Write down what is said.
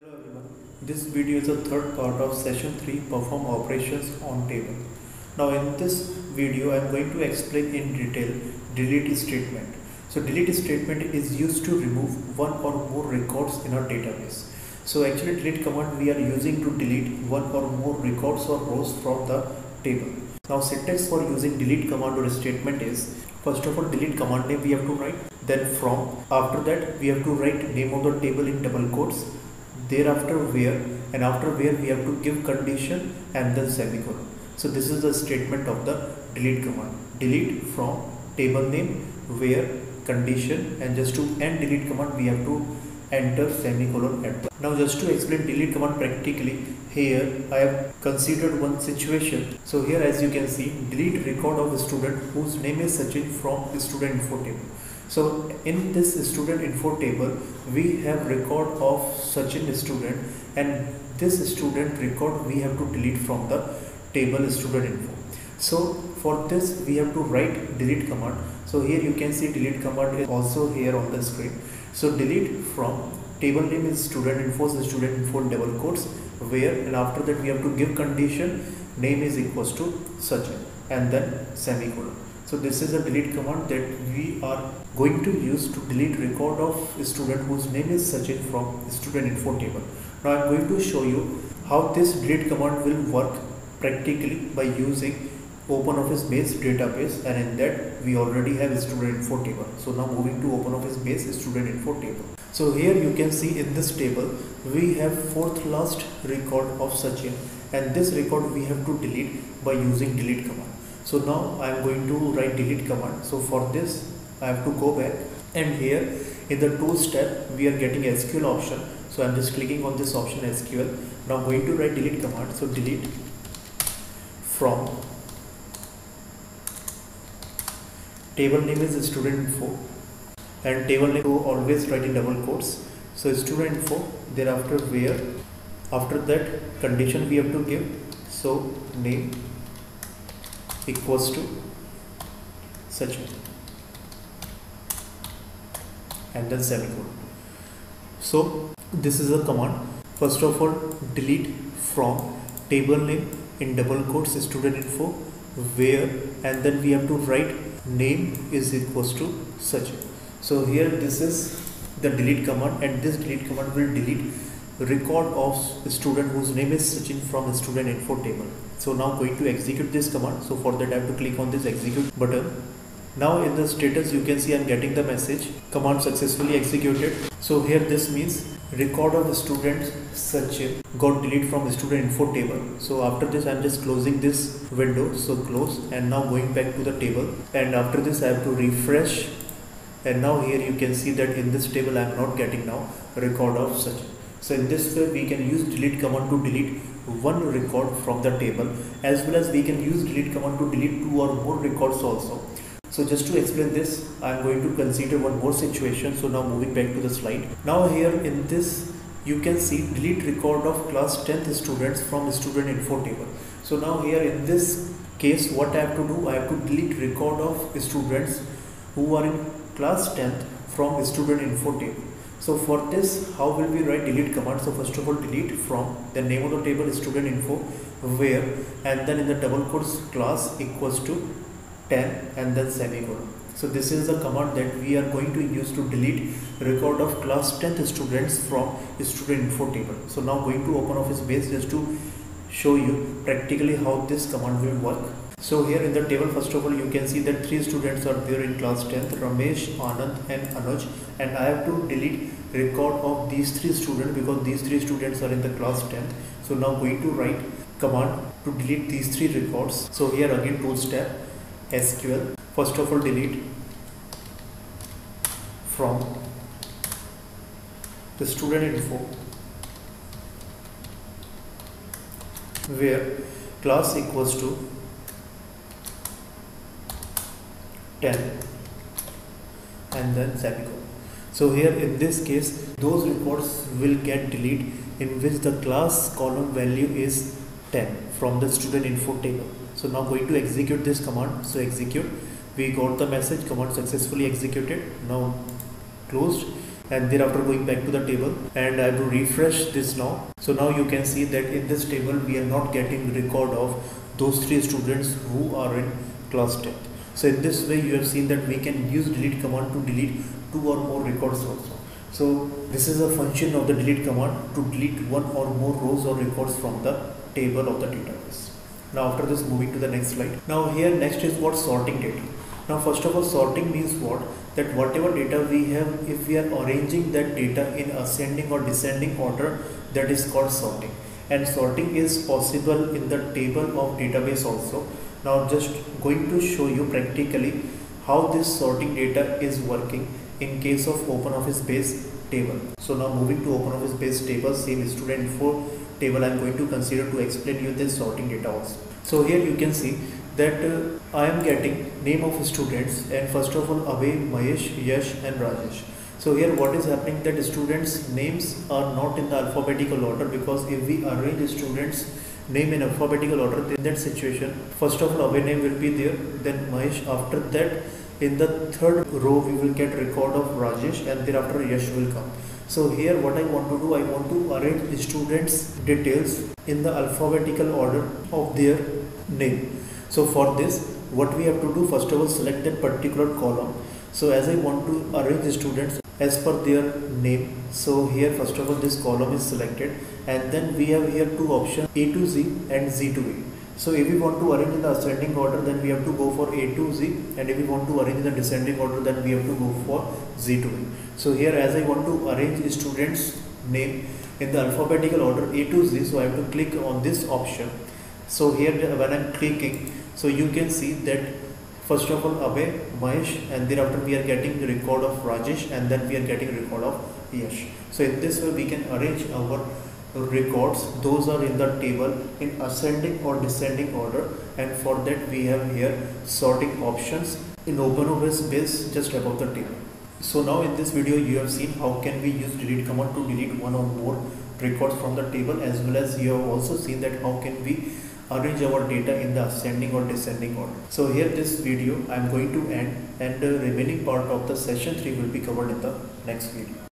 Hello everyone. This video is the third part of session 3 perform operations on table. Now in this video I am going to explain in detail delete statement. So delete statement is used to remove one or more records in our database. So actually delete command we are using to delete one or more records or rows from the table. Now syntax for using delete command or statement is first of all delete command name we have to write then from after that we have to write name of the table in double quotes thereafter where and after where we have to give condition and then semicolon. So this is the statement of the delete command. Delete from table name where condition and just to end delete command we have to enter semicolon at the. now just to explain delete command practically here i have considered one situation. So here as you can see delete record of a student whose name is Sachin from the student info table so in this student info table, we have record of such a student and this student record we have to delete from the table student info. So for this we have to write delete command. So here you can see delete command is also here on the screen. So delete from table name is student info so student info double quotes where and after that we have to give condition name is equals to Sachin and then semicolon. So this is a delete command that we are going to use to delete record of student whose name is Sachin from student info table. Now I am going to show you how this delete command will work practically by using OpenOffice base database and in that we already have student info table. So now moving to OpenOffice base student info table. So here you can see in this table we have fourth last record of Sachin and this record we have to delete by using delete command. So now I am going to write delete command. So for this I have to go back and here in the tools tab we are getting SQL option. So I'm just clicking on this option SQL. Now I'm going to write delete command. So delete from table name is student info and table name always write in double quotes. So student info thereafter where? After that condition we have to give. So name equals to Sachin and then semicolon. So this is a command. First of all, delete from table name in double quotes student info where and then we have to write name is equals to Sachin. So here this is the delete command and this delete command will delete record of student whose name is Sachin from student info table. So now going to execute this command. So for that I have to click on this execute button now in the status you can see I'm getting the message command successfully executed. So here this means record of the student Sachin got delete from student info table. So after this I'm just closing this window. So close and now going back to the table and after this I have to refresh and now here you can see that in this table I am not getting now record of Sachin. So in this way we can use delete command to delete one record from the table as well as we can use delete command to delete two or more records also. So just to explain this, I am going to consider one more situation. So now moving back to the slide. Now here in this, you can see delete record of class 10th students from student info table. So now here in this case, what I have to do, I have to delete record of students who are in class 10th from student info table. So for this, how will we write delete command? So first of all, delete from the name of the table student info where and then in the double quotes class equals to 10 and then semicolon. So this is the command that we are going to use to delete record of class 10th students from student info table. So now going to open office base just to show you practically how this command will work. So here in the table first of all you can see that three students are there in class 10th Ramesh, Anand and Anuj and I have to delete record of these three students because these three students are in the class 10th. So now going to write command to delete these three records. So here again tools tab SQL first of all delete from the student info where class equals to 10 and then semicolon. So here in this case those records will get deleted in which the class column value is 10 from the student info table. So now going to execute this command. So execute. We got the message command successfully executed. Now closed. and thereafter going back to the table and I will refresh this now so now you can see that in this table we are not getting record of those three students who are in class 10 so in this way you have seen that we can use delete command to delete two or more records also. So this is a function of the delete command to delete one or more rows or records from the table of the database. Now after this moving to the next slide. Now here next is what sorting data. Now first of all sorting means what? That whatever data we have if we are arranging that data in ascending or descending order that is called sorting. And sorting is possible in the table of database also now just going to show you practically how this sorting data is working in case of OpenOffice base table so now moving to OpenOffice base table same student info table I'm going to consider to explain you this sorting data also so here you can see that uh, I am getting name of students and first of all Abhay, Mahesh, Yash and Rajesh. So here what is happening that students names are not in the alphabetical order because if we arrange students name in alphabetical order in that situation. First of all Abhay name will be there. Then Mahesh. After that in the third row we will get record of Rajesh and thereafter Yash will come. So here what I want to do I want to arrange the students details in the alphabetical order of their name. So for this what we have to do first of all select that particular column. So as I want to arrange the students as per their name. So here first of all this column is selected and then we have here two options A to Z and Z to A. So if we want to arrange in the ascending order then we have to go for A to Z and if we want to arrange in the descending order then we have to go for Z to A. So here as I want to arrange students name in the alphabetical order A to Z so I have to click on this option. So here when I'm clicking so you can see that first of all Abhay, Mahesh and thereafter we are getting the record of Rajesh and then we are getting record of Yash. So in this way we can arrange our records those are in the table in ascending or descending order and for that we have here sorting options in OpenOffice base just above the table. So now in this video you have seen how can we use delete command to delete one or more records from the table as well as you have also seen that how can we arrange our data in the ascending or descending order. So here this video I am going to end and the remaining part of the session 3 will be covered in the next video.